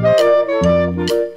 Música